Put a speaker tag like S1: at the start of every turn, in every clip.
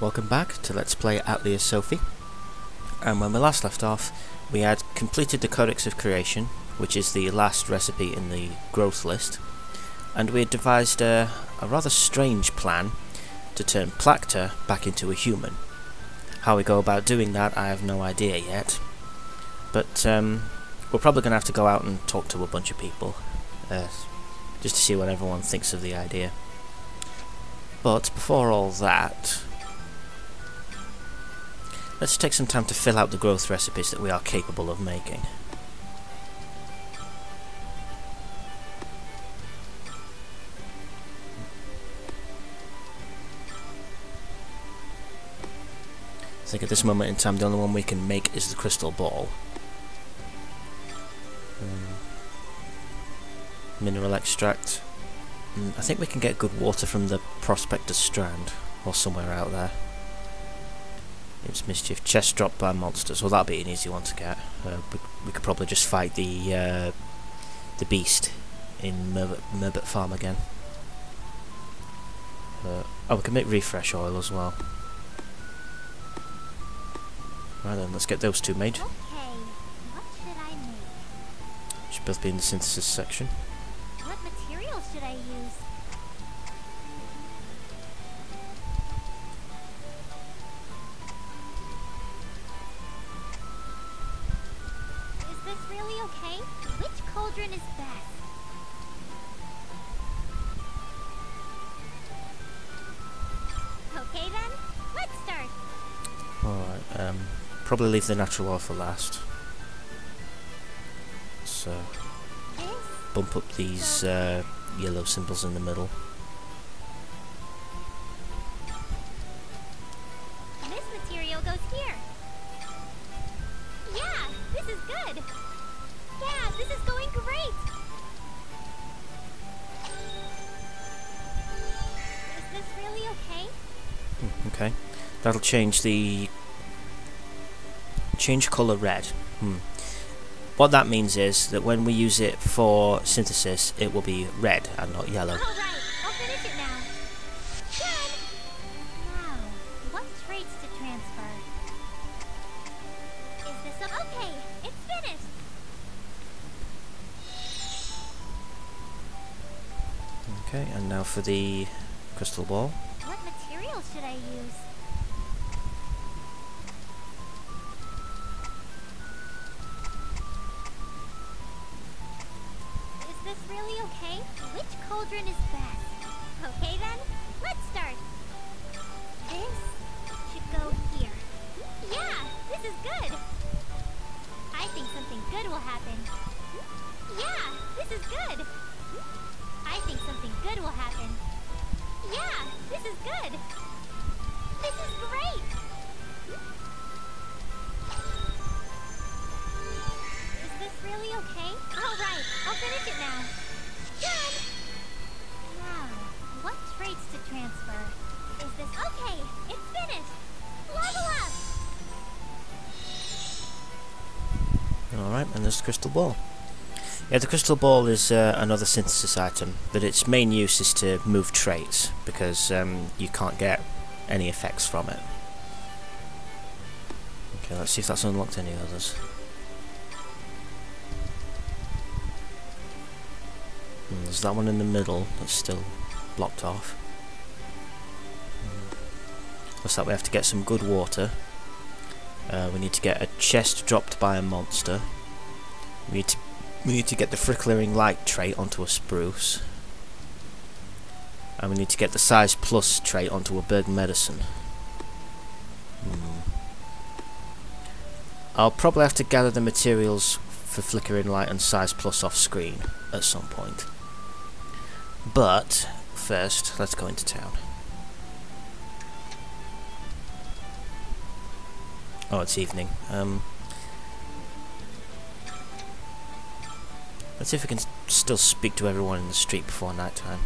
S1: welcome back to Let's Play Atelier Sophie. And when we last left off, we had completed the Codex of Creation, which is the last recipe in the growth list, and we had devised a, a rather strange plan to turn Placta back into a human. How we go about doing that, I have no idea yet, but um, we're probably going to have to go out and talk to a bunch of people, uh, just to see what everyone thinks of the idea. But before all that, let's take some time to fill out the growth recipes that we are capable of making. I think at this moment in time the only one we can make is the crystal ball. Um, mineral extract. Mm, I think we can get good water from the Prospector Strand, or somewhere out there. It's mischief. Chest dropped by monsters. Well, that'll be an easy one to get. Uh, we, we, could probably just fight the uh, the beast in Merbert, Merbert Farm again. Uh, oh, we can make refresh oil as well. Right then, let's get those two made.
S2: Okay, what should I make?
S1: Should both be in the synthesis section. Probably leave the natural oil for last. So, bump up these uh, yellow symbols in the middle.
S2: This material goes here. Yeah, this is good. Yeah, this is going great. Is this really okay?
S1: Hmm, okay, that'll change the... Change colour red. Hmm. What that means is that when we use it for synthesis, it will be red and not yellow.
S2: All right, I'll finish it now. Good. Now, what traits to transfer? Is this a okay? It's finished.
S1: Okay, and now for the crystal ball.
S2: What material should I use? Okay? Which cauldron is best? Okay then, let's start. This should go here. Yeah, this is good. I think something good will happen. Yeah, this is good. I think something good will happen. Yeah, this is good. This is great. Is this really okay? All right, I'll finish it now. What traits to transfer? Is this okay? It's finished. Level up.
S1: Alright, and there's the crystal ball. Yeah, the crystal ball is uh, another synthesis item, but its main use is to move traits, because um, you can't get any effects from it. Okay, let's see if that's unlocked any others. There's that one in the middle that's still blocked off. Looks like we have to get some good water. Uh, we need to get a chest dropped by a monster. We need to we need to get the flickering light trait onto a spruce. And we need to get the size plus trait onto a bird medicine. Hmm. I'll probably have to gather the materials for flickering light and size plus off screen at some point. But first, let's go into town. Oh, it's evening. Um, let's see if we can still speak to everyone in the street before night time.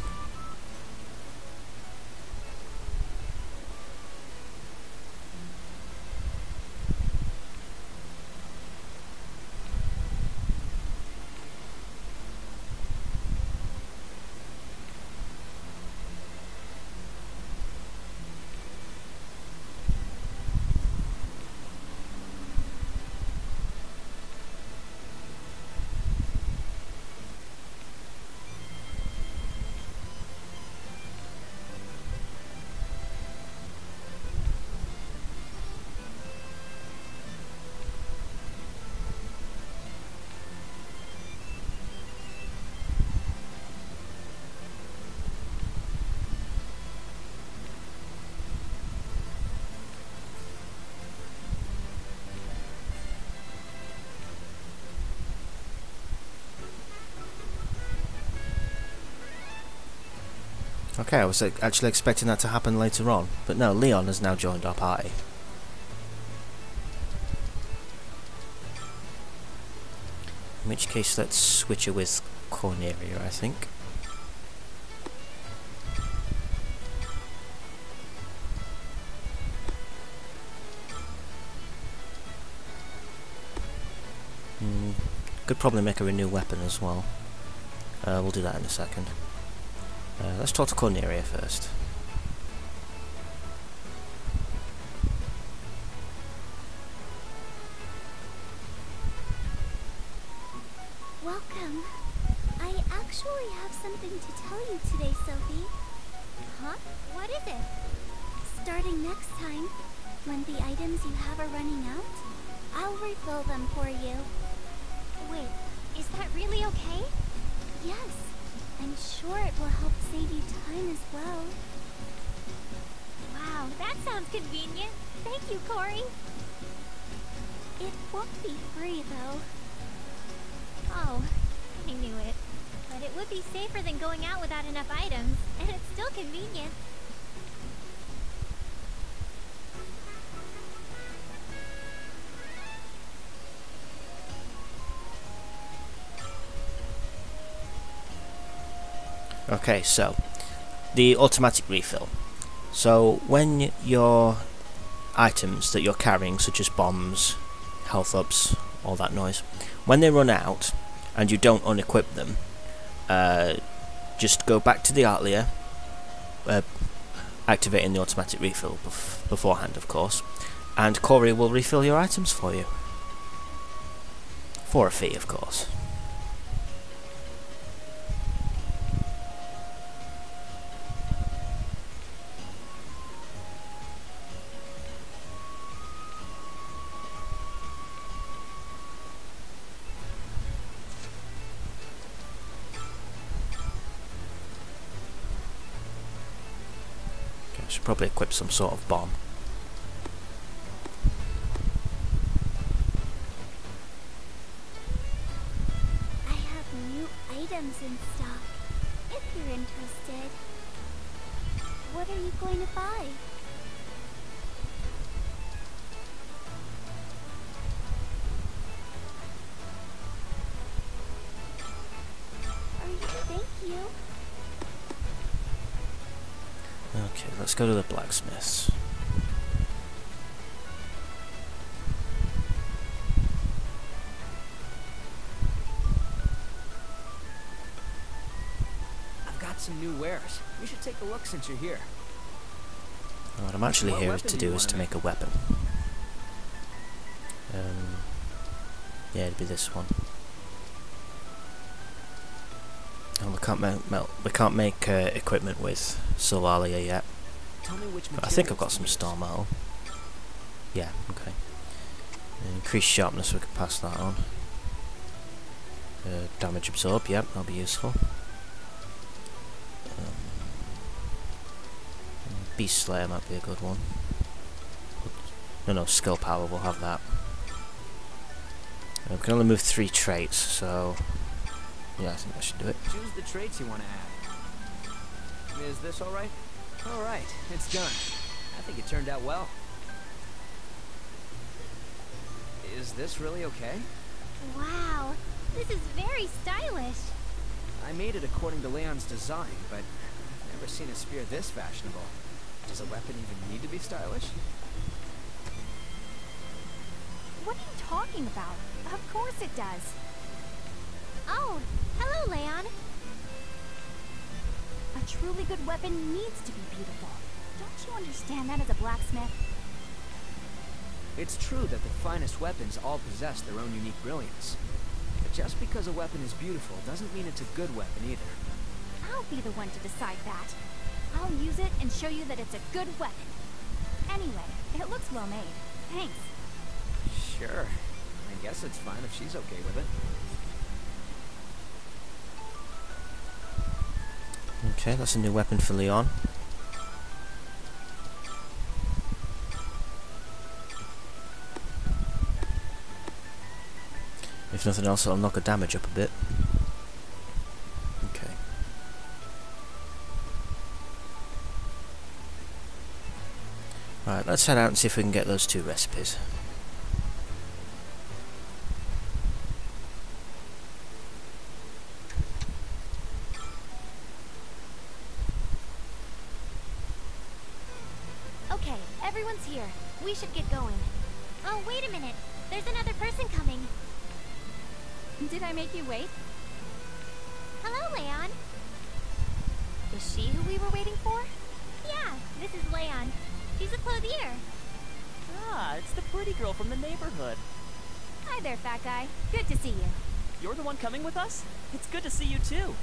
S1: Okay, I was actually expecting that to happen later on, but no, Leon has now joined our party. In which case, let's switch her with Corneria, I think. Hmm, could probably make her a new weapon as well. Uh, we'll do that in a second. Uh, let's talk to Cornelia first.
S2: Convenient. Thank you, Corey. It won't be free, though. Oh, I knew it. But it would be safer than going out without enough items, and it's still convenient.
S1: Okay, so the automatic refill. So when your items that you're carrying, such as bombs, health ups, all that noise, when they run out and you don't unequip them, uh, just go back to the Atelier, uh, activating the automatic refill bef beforehand, of course, and Corey will refill your items for you. For a fee, of course. Equip some sort of bomb.
S2: I have new items in stock, if you're interested. What are you going to buy?
S1: Go to the blacksmiths.
S3: I've got some new wares. You should take a look since you're here.
S1: What I'm actually
S3: What
S1: here to
S3: do
S1: do is
S3: wanna make?
S1: make a weapon. Um, yeah, it'd be this one. And we can't we can't make uh, equipment with Solalia yet. I think I've got some star metal. Yeah, okay. Increased sharpness, we could pass that on. Uh, damage absorb, yep, that'll be useful. Um, Beast Slayer might be a good one. No, no, skill power, we'll have that. Uh, we can only move three traits, so... Yeah, I think that should do it.
S3: Choose the traits you want to add. Is this alright? Alright, it's done. I think it turned out well. Is this really okay?
S2: Wow, this is very stylish.
S3: I made it according to Leon's design, but I've never seen a spear this fashionable. Does a weapon even need to be stylish?
S4: What are you talking about? Of course it does.
S2: Oh, hello, Leon.
S4: A truly good weapon needs to be beautiful. Don't you understand that as a blacksmith?
S3: It's true that the finest weapons all possess their own unique brilliance. But just because a weapon is beautiful doesn't mean it's a good weapon either.
S4: I'll be the one to decide that. I'll use it and show you that it's a good weapon. Anyway, it looks well made. Thanks.
S3: Sure. I guess it's fine if she's okay with it.
S1: Okay, that's a new weapon for Leon. If nothing else, it'll knock the damage up a bit. Okay. Alright, let's head out and see if we can get those two recipes.
S4: Everyone's here. We should get going.
S2: Oh, wait a minute. There's another person coming.
S4: Did I make you wait?
S2: Hello, Leon.
S4: Is she who we were waiting for?
S2: Yeah, this is Leon. She's a clothier.
S5: Ah, it's the pretty girl from the neighborhood.
S4: Hi there, fat guy. Good to see you.
S5: You're the one coming with us? It's good to see you too.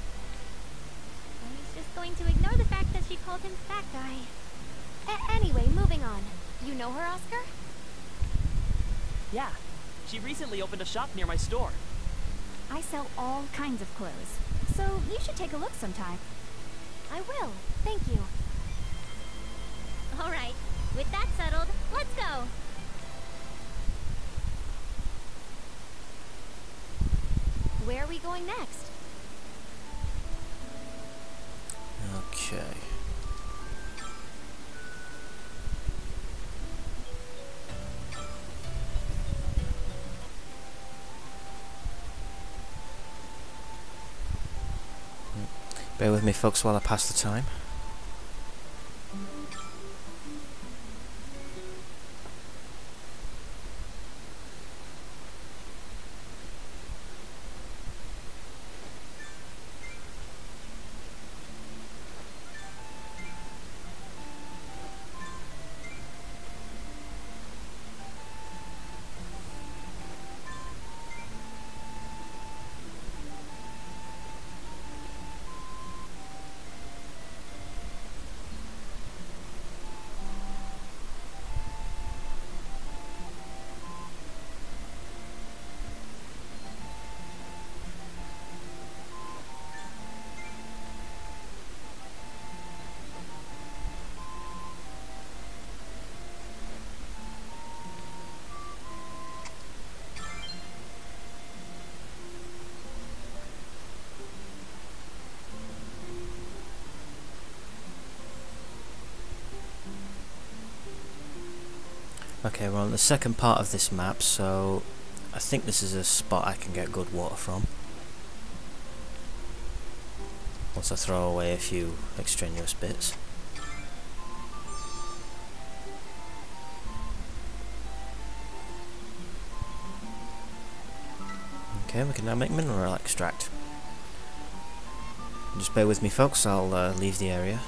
S2: I was just going to ignore the fact that she called him fat guy.
S4: A- anyway, moving on. You know her, Oscar?
S5: Yeah. She recently opened a shop near my store.
S4: I sell all kinds of clothes, so you should take a look sometime. I will. Thank you.
S2: All right. With that settled, let's go.
S4: Where are we going next?
S1: Okay. Bear with me folks while I pass the time. Okay, we're on the second part of this map, so I think this is a spot I can get good water from. Once I throw away a few extraneous bits. Okay, we can now make mineral extract. Just bear with me folks, I'll uh, leave the area.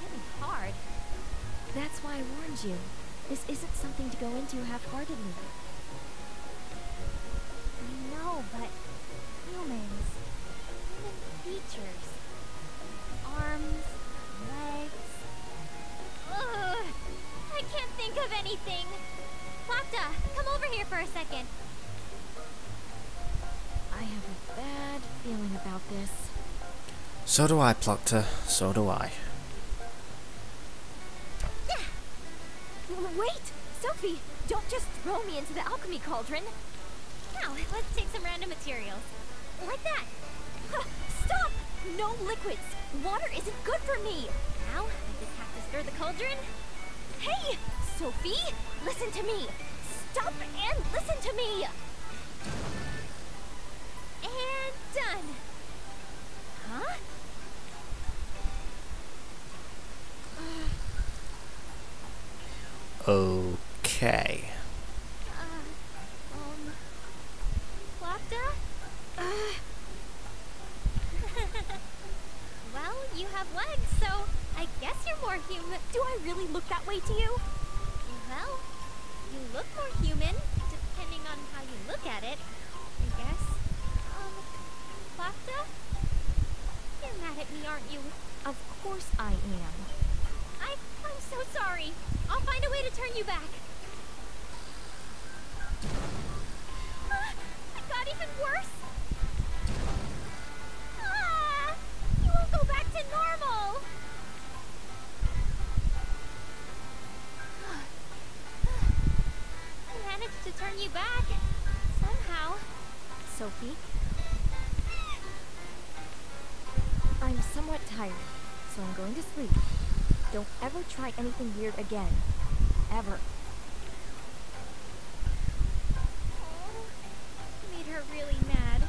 S2: Really hard.
S4: That's why I warned you. This isn't something to go into half-heartedly.
S2: I know, but humans, human features, arms, legs. Ugh, I can't think of anything. Placta, come over here for a second.
S4: I have a bad feeling about this.
S1: So do I, Placta, so do I.
S4: Wait! Sophie! Don't just throw me into the alchemy cauldron!
S2: Now, let's take some random materials. Like that.
S4: Stop! No liquids! Water isn't good for me!
S2: Now, I just have to stir the cauldron.
S4: Hey! Sophie! Listen to me! Stop and listen to me!
S2: And done.
S4: Huh?
S1: Okay.
S2: Uh, um, Placta? well, you have legs, so I guess you're more human.
S4: Do I really look that way to you?
S2: Well, you look more human, depending on how you look at it, I guess. Um, Placta? You're mad at me, aren't you?
S4: Of course I am.
S2: So sorry. I'll find a way to turn you back. Ah, it got even worse. Ah, you won't go back to normal. I managed to turn you back. Somehow.
S4: Sophie? I'm somewhat tired, so I'm going to sleep. Don't ever try anything weird again. Ever.
S2: Oh, made her really mad.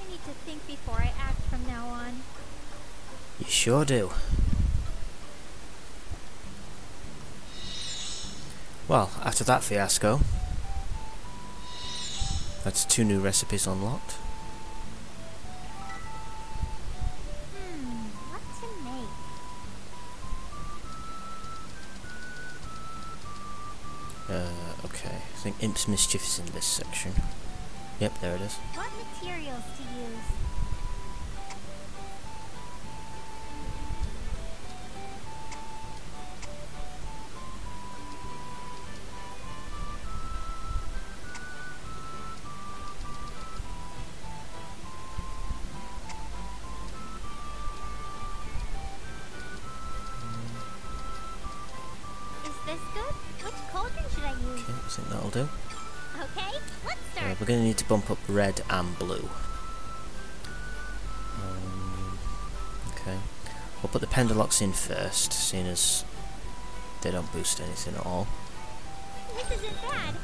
S2: I need to think before I act from now on.
S1: You sure do. Well, after that fiasco, that's two new recipes unlocked. Imp's Mischief is in this section. Yep, there it is.
S2: What materials to use? Is this good?
S1: Okay, I think that'll do.
S2: Okay,
S1: Uh, we're going to need to bump up red and blue. Um, okay. We'll put the Pendolox in first, seeing as they don't boost anything at all.
S2: This isn't bad.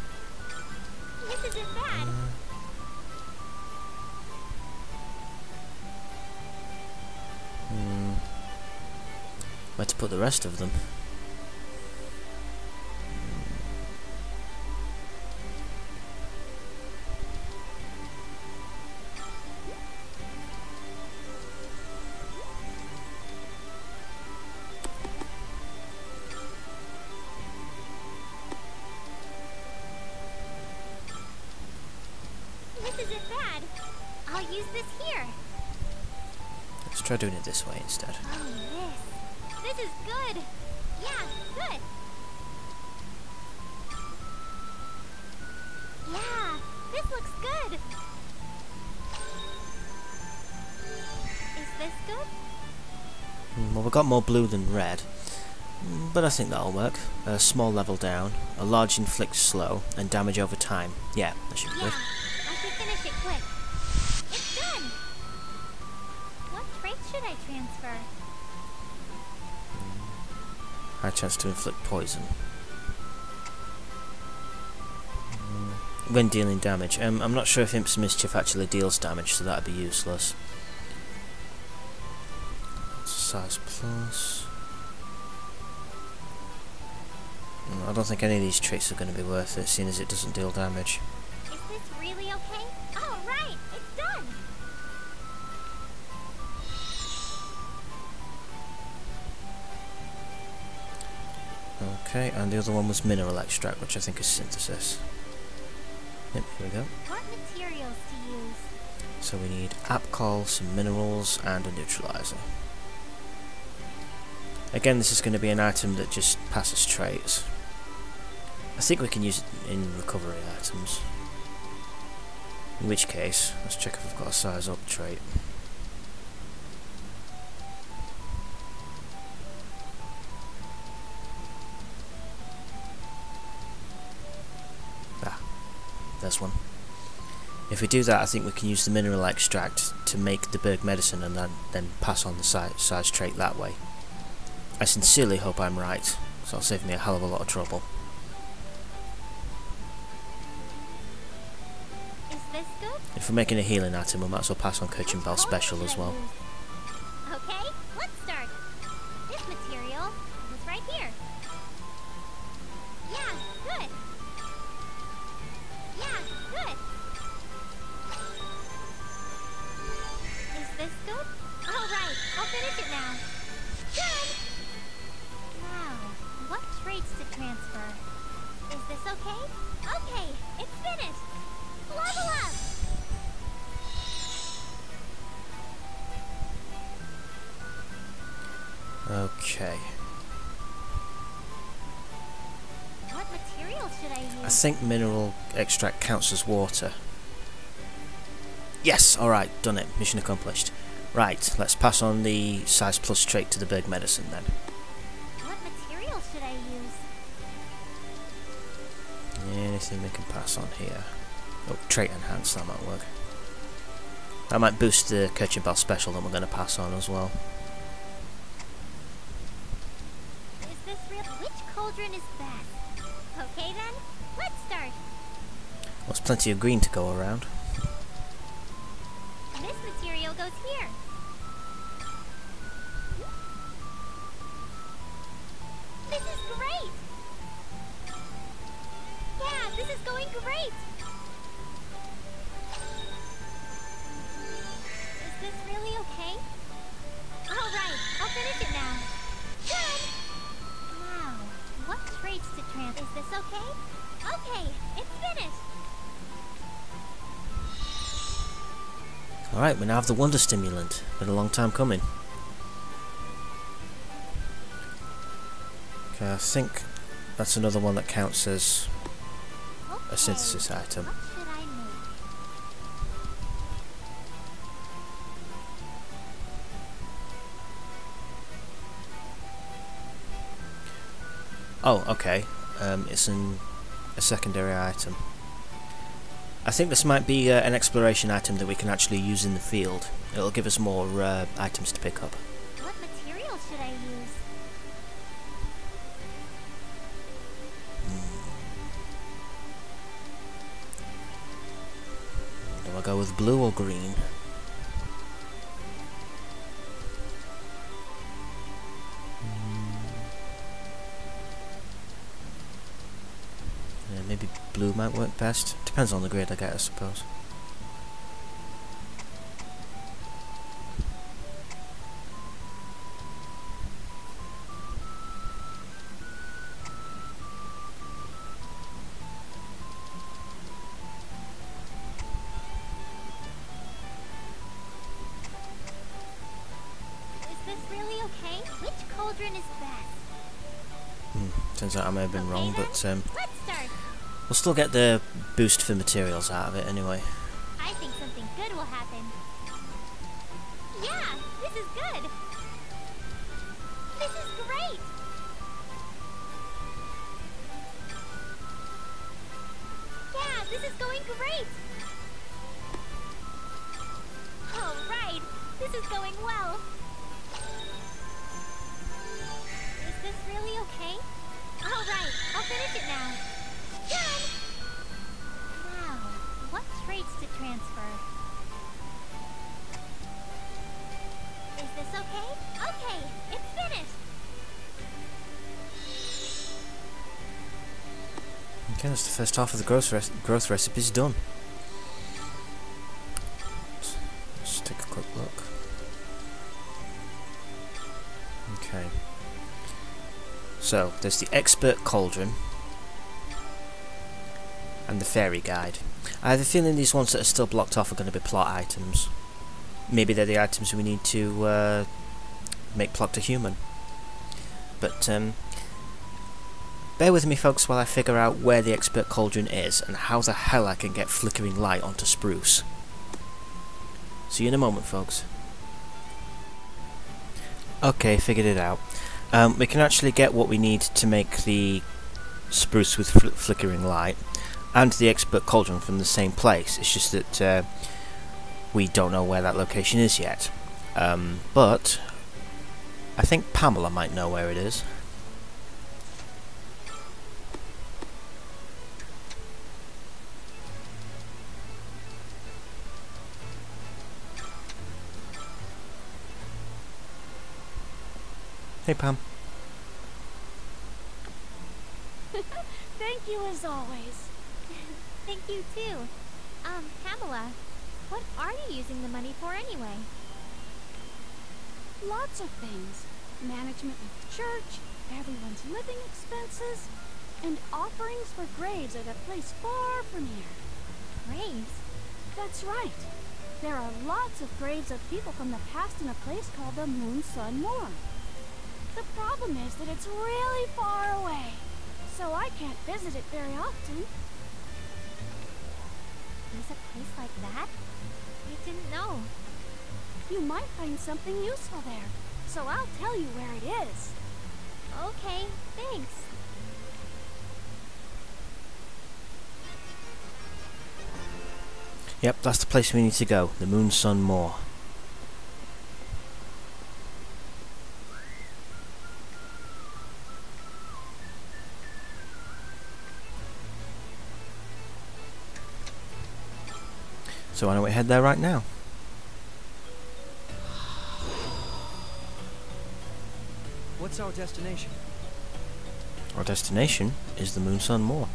S2: This isn't bad.
S1: Hmm. Where to put the rest of them? Try doing it this way instead.
S2: Oh, this. This is good. Yeah, good. Yeah, this looks good. Is this good?
S1: Hmm, Well, we've got more blue than red, Mm, but I think that'll work. A small level down, a large inflict slow, and damage over time. Yeah, that should be
S2: Yeah,
S1: good.
S2: I should finish it quick. Transfer?
S1: High chance to inflict poison. When dealing damage. Um, I'm not sure if Imp's Mischief actually deals damage, so that'd be useless. Size plus. I don't think any of these traits are going to be worth it, seeing as it doesn't deal damage.
S2: Okay,
S1: and the other one was mineral extract, which I think is synthesis. Yep, here we go.
S2: What materials to use?
S1: So we need Apcol, some minerals, and a neutralizer. Again, this is going to be an item that just passes traits. I think we can use it in recovery items. In which case, let's check if we've got a size up trait. If we do that, I think we can use the mineral extract to make the Berg medicine and then, then pass on the size trait that way. I sincerely hope I'm right, so it'll save me a hell of a lot of trouble. If we're making a healing item, we might as well pass on Coaching Bell Special as well. Think mineral extract counts as water. Yes, alright, done it. Mission accomplished. Right, let's pass on the size plus trait to the big medicine then.
S2: What material should I use?
S1: Anything we can pass on here. Oh, trait enhance, that might work. That might boost the Coaching Bell special that we're going to pass on as well.
S2: Is this real? Which cauldron is best? Okay then, let's start.
S1: Well, there's plenty of green to go around.
S2: This material goes here. This is great! Yeah, this is going great! Is this really okay? Alright, I'll finish it now. Good! Now, what traits to trans- Is this okay? Okay, it's finished!
S1: Alright, we now have the Wonder Stimulant. Been a long time coming. Okay, I think that's another one that counts as a synthesis item.
S2: What should I make?
S1: Oh, okay. Um, it's an, a secondary item. I think this might be uh, an exploration item that we can actually use in the field. It'll give us more uh, items to pick up.
S2: What material should I use?
S1: Do I go with blue or green? Blue might work best. Depends on the grade I get, I suppose.
S2: Is this really okay? Which cauldron is best?
S1: Hmm, turns out I may have been wrong, but um. We'll still get the boost for materials out of it anyway.
S2: I think something good will happen. Yeah, this is good. This is great. Yeah, this is going great. All right, this is going well. Is this really okay? All right, I'll finish it now. Transfer? Is this okay? Okay, it's finished.
S1: Okay, that's the first half of the growth, res growth recipes done. Let's take a quick look. Okay. So, there's the Expert Cauldron and the Fairy Guide. I have a feeling these ones that are still blocked off are going to be plot items. Maybe they're the items we need to uh, make Placta human. But um, Bear with me folks while I figure out where the Expert Cauldron is and how the hell I can get flickering light onto Spruce. See you in a moment folks. Okay, figured it out. Um, we can actually get what we need to make the Spruce with fl flickering light and the Expert Cauldron from the same place. It's just that uh, we don't know where that location is yet. Um, but I think Pamela might know where it is. Hey, Pam.
S4: Thank you as always.
S2: Thank you too. Um, Pamela, what are you using the money for anyway?
S4: Lots of things. Management of the church, everyone's living expenses, and offerings for graves at a place far from here.
S2: Graves?
S4: That's right. There are lots of graves of people from the past in a place called the Moon Sun Moor. The problem is that it's really far away, so I can't visit it very often.
S2: Place like that? I didn't know.
S4: You might find something useful there, so I'll tell you where it is.
S2: Okay, thanks.
S1: Yep, that's the place we need to go. The Moon Sun Moor. So why don't we head there right now?
S3: What's our destination?
S1: Our destination is the Moon Sun Moor.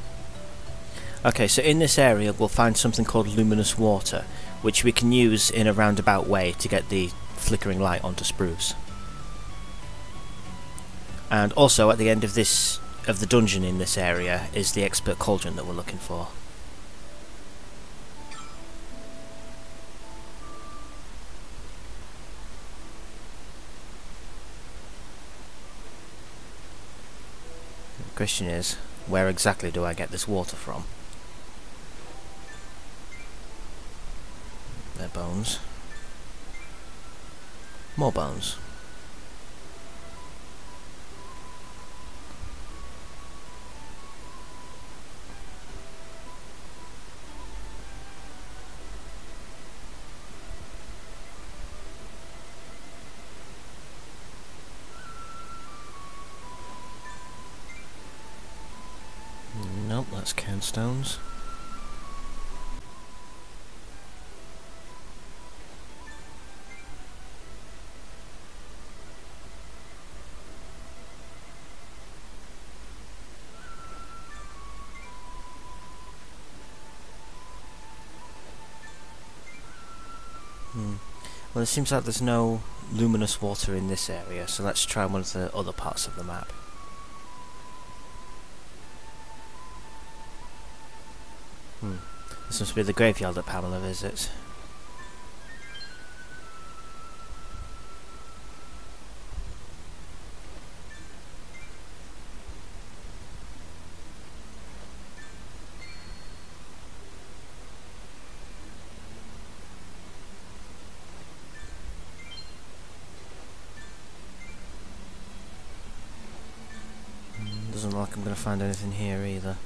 S1: Okay, so in this area we'll find something called luminous water, which we can use in a roundabout way to get the flickering light onto spruce. And also at the end of this of the dungeon in this area is the expert cauldron that we're looking for. Question is, where exactly do I get this water from? Their bones. More bones. Cairnstones. Hmm. Well, it seems like there's no luminous water in this area, so let's try one of the other parts of the map. This must be the graveyard that Pamela visits. Hmm, Doesn't look like I'm going to find anything here either.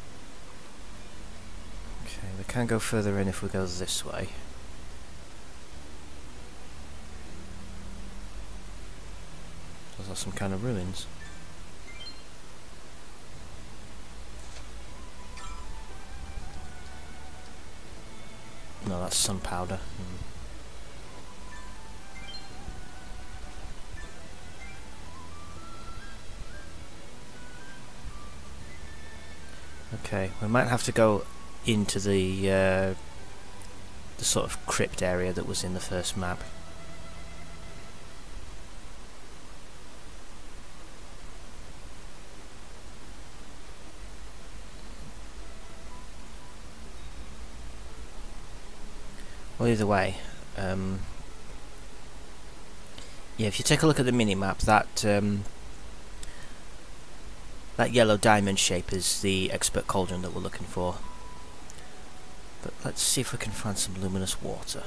S1: Can go further in if we go this way. Those are some kind of ruins. No, that's sun powder. Hmm. Okay, we might have to go into the uh, the sort of crypt area that was in the first map. Well, either way, um, yeah. If you take a look at the mini map, that um, that yellow diamond shape is the expert cauldron that we're looking for. But let's see if we can find some luminous water.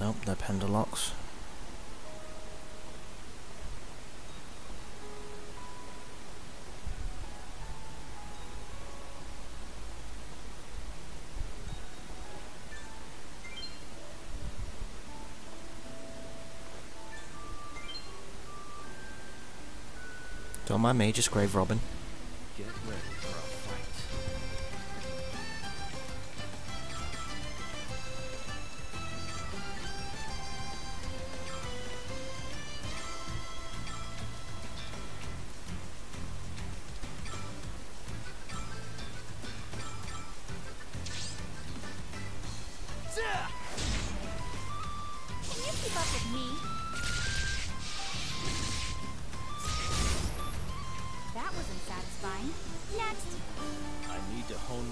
S1: Nope, no pendulocks. Don't mind me, just grave robbing.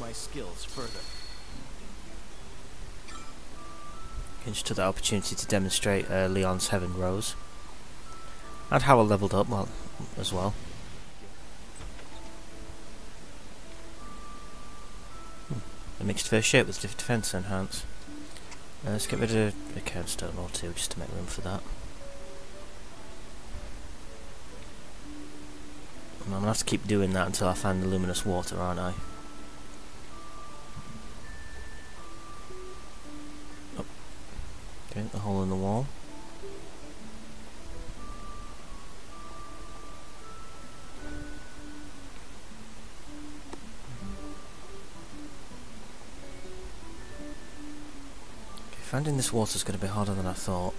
S6: My skills further.
S1: Just took that opportunity to demonstrate uh, Leon's Heaven Rose. And how I leveled up well as well. Hmm. A mixed first shape with defense enhance. Uh, let's get rid of a cairnstone or two just to make room for that. I'm gonna have to keep doing that until I find the luminous water, aren't I? Okay, the hole in the wall. Okay, finding this water is going to be harder than I thought.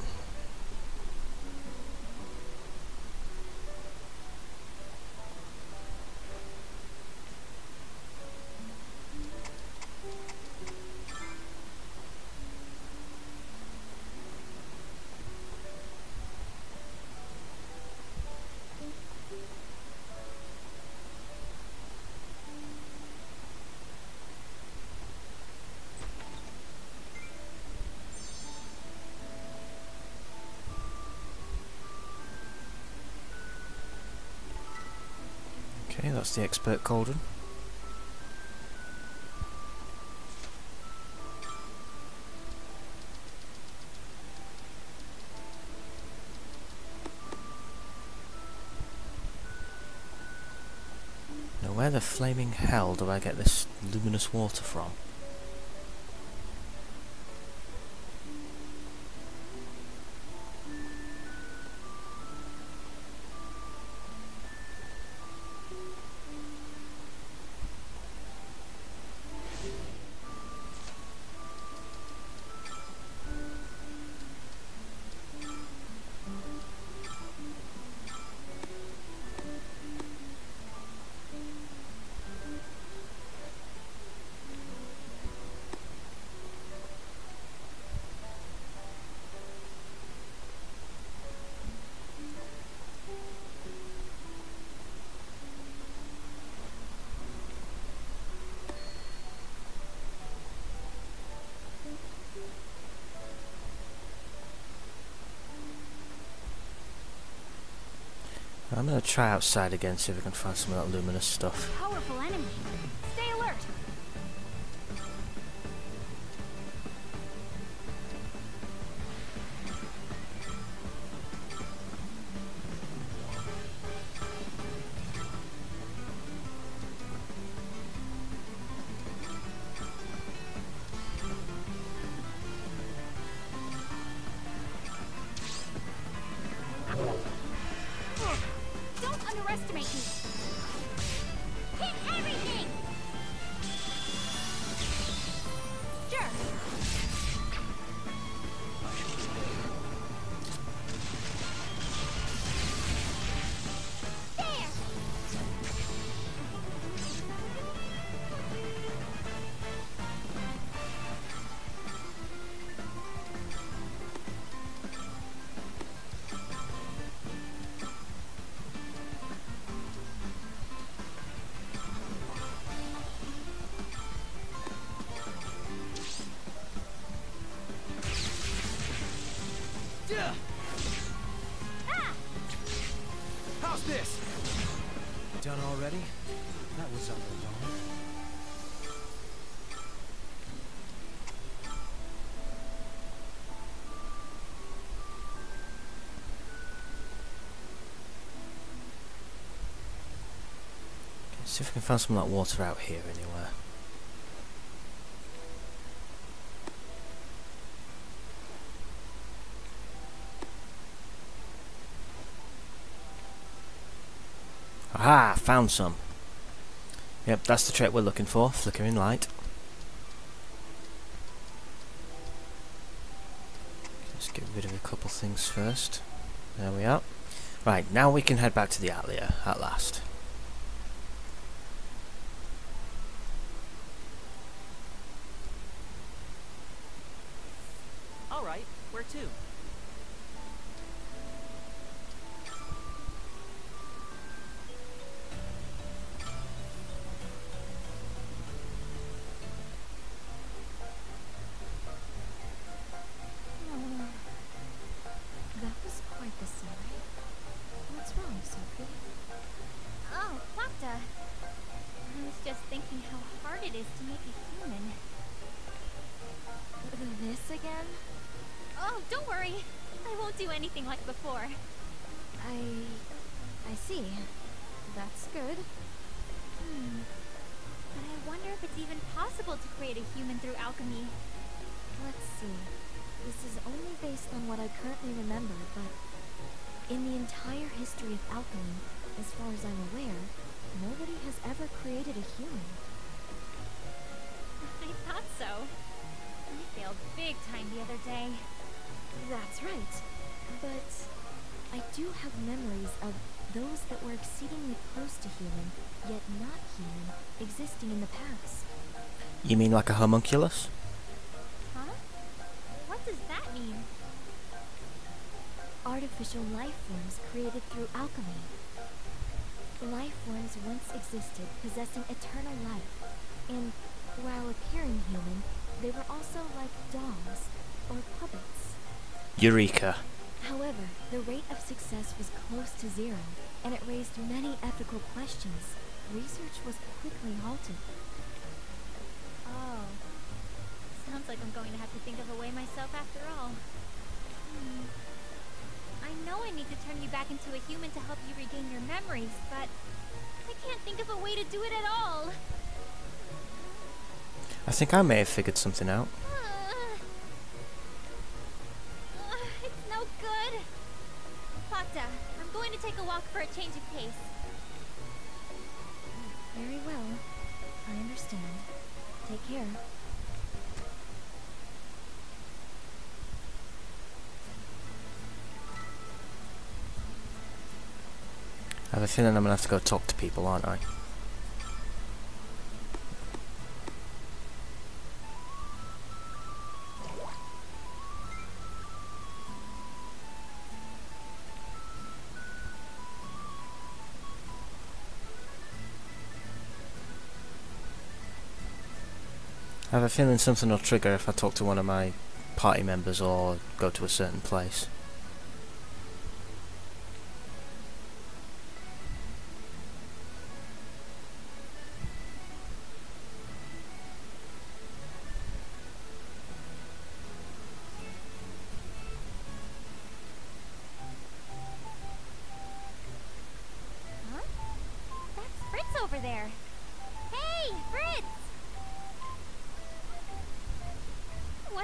S1: That's the expert cauldron. Now where the flaming hell do I get this luminous water from? I'm gonna try outside again, see if I can find some of that luminous stuff. See if I can find some of that water out here anywhere. Aha! Found some. Yep, that's the trick we're looking for, flickering light. Let's get rid of a couple things first. There we are. Right, now we can head back to the Atelier, at last.
S2: Oh, don't worry. I won't do anything like before.
S7: I... I see. That's good.
S2: Hmm. But I wonder if it's even possible to create a human through alchemy.
S7: Let's see. This is only based on what I currently remember, but... In the entire history of alchemy, as far as I'm aware, nobody has ever created a human.
S2: I thought so. I failed big time the other day.
S7: That's right. But I do have memories of those that were exceedingly close to human, yet not human, existing in the past.
S1: You mean like a homunculus?
S2: Huh? What does that mean?
S7: Artificial life forms created through alchemy. Life forms once existed, possessing eternal life, and while appearing human, they were also like dolls or puppets.
S1: Eureka.
S7: However, the rate of success was close to zero, and it raised many ethical questions. Research was quickly halted.
S2: Oh. Sounds like I'm going to have to think of a way myself after all. Hmm. I know I need to turn you back into a human to help you regain your memories, but I can't think of a way to do it at all.
S1: I think I may have figured something out.
S2: Uh, walk for a change of pace.
S7: Very well. I understand. Take care.
S1: I have a feeling I'm gonna have to go talk to people, aren't I? Have a feeling something will trigger if I talk to one of my party members or go to a certain place.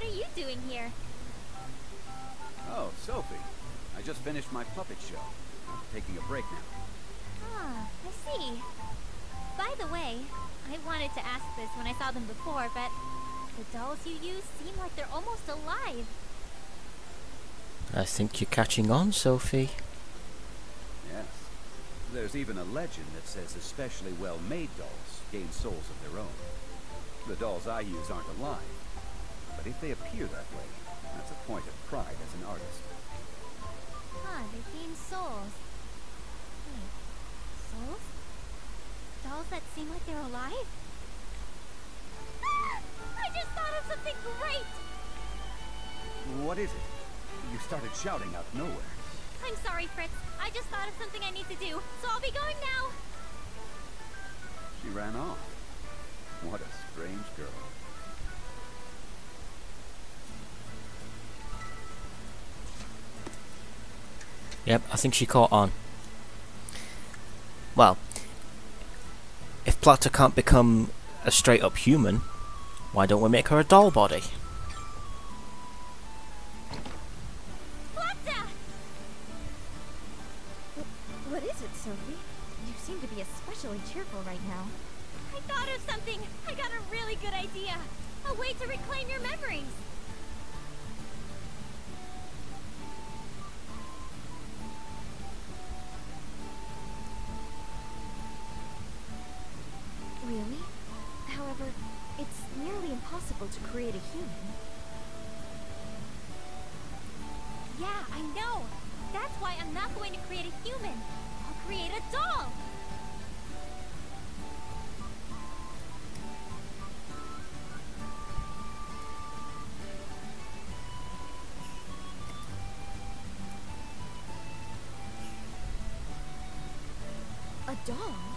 S2: What are you doing here?
S8: Oh, Sophie. I just finished my puppet show. I'm taking a break now.
S2: Ah, I see. By the way, I wanted to ask this when I saw them before, but the dolls you use seem like they're almost alive.
S1: I think you're catching on, Sophie.
S8: Yes. There's even a legend that says especially well-made dolls gain souls of their own. The dolls I use aren't alive. But if they appear that way, that's a point of pride as an artist.
S2: Huh, they gain souls. Wait, souls? Dolls that seem like they're alive? Ah! I just thought of something great!
S8: What is it? You started shouting out of nowhere.
S2: I'm sorry, Fritz. I just thought of something I need to do, so I'll be going now.
S8: She ran off. What a strange girl.
S1: Yep, I think she caught on. Well, if Placta can't become a straight up human, why don't we make her a doll body?
S2: Placta!
S7: What is it, Sophie? You seem to be especially cheerful right now.
S2: I thought of something! I got a really good idea! A way to reclaim your memories! Doll?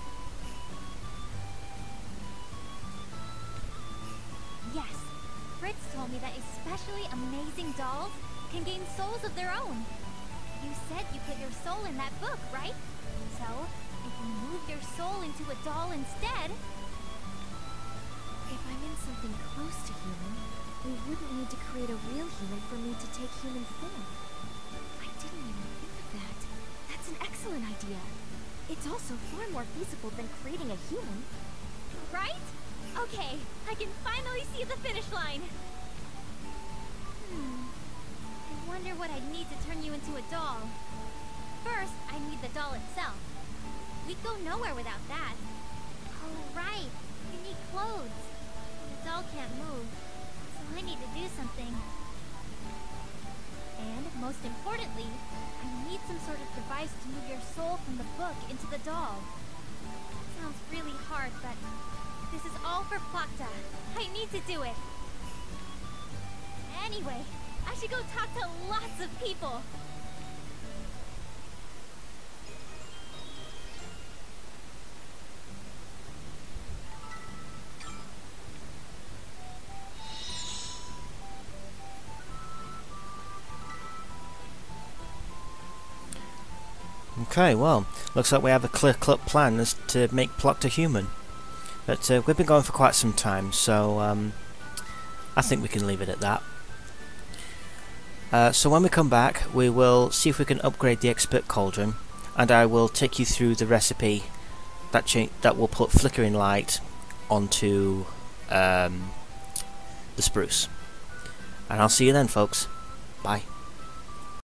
S2: told me that especially amazing dolls can gain souls of their own. You said you put your soul in that book, right? So, if you move your soul into a doll instead,
S7: If I'm in something close to human, we wouldn't need to create a real human for me to take human form. I didn't even think of that. That's an excellent idea. It's also far more feasible than creating a human.
S2: right? Okay, I can finally see the finish line. Hmm. I wonder what I'd need to turn you into a doll. First, I need the doll itself. We'd go nowhere without that. Oh, right. You need clothes. The doll can't move, so I need to do something. And, most importantly, I need some sort of device to move your soul from the book into the doll. Sounds really hard, but this is all for Placta. I need to do it. Anyway, I should go talk to lots of people.
S1: Okay, well, looks like we have a clear-cut plan as to make Placta human. But uh, we've been going for quite some time, so um, I think we can leave it at that. Uh, so when we come back, we will see if we can upgrade the expert cauldron, and I will take you through the recipe that that will put flickering light onto um, the spruce. And I'll see you then, folks. Bye.